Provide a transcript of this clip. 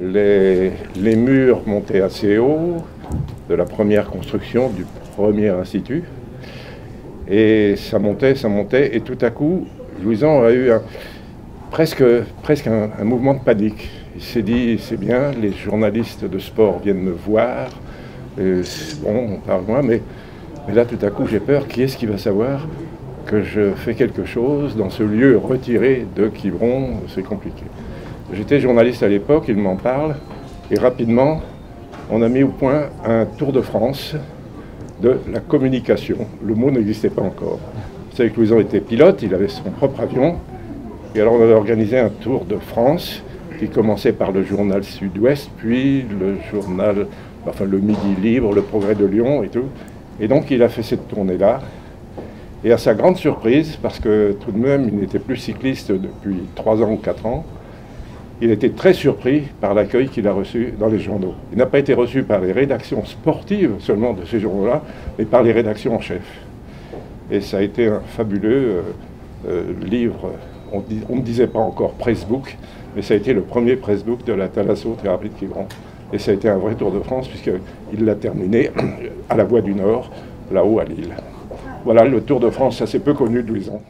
les, murs montaient assez haut de la première construction du premier institut. Et ça montait, ça montait, et tout à coup, Louison a eu presque, un, mouvement de panique. Il s'est dit, c'est bien, les journalistes de sport viennent me voir, bon, on parle moins, mais, mais là tout à coup j'ai peur, qui est-ce qui va savoir que je fais quelque chose dans ce lieu retiré de Quiberon, c'est compliqué. J'étais journaliste à l'époque, il m'en parle, et rapidement, on a mis au point un tour de France de la communication. Le mot n'existait pas encore. Vous savez que Louison était pilote, il avait son propre avion, et alors on avait organisé un tour de France qui commençait par le journal Sud-Ouest, puis le journal, enfin le Midi Libre, le Progrès de Lyon et tout. Et donc il a fait cette tournée-là. Et à sa grande surprise, parce que tout de même il n'était plus cycliste depuis 3 ans ou 4 ans, il était très surpris par l'accueil qu'il a reçu dans les journaux. Il n'a pas été reçu par les rédactions sportives seulement de ces journaux-là, mais par les rédactions en chef. Et ça a été un fabuleux euh, euh, livre on, ne disait pas encore Pressbook, mais ça a été le premier Pressbook de la thalassothérapie de Quiberon. Et ça a été un vrai Tour de France, puisqu'il l'a terminé à la Voie du Nord, là-haut à Lille. Voilà le Tour de France assez peu connu de Louison.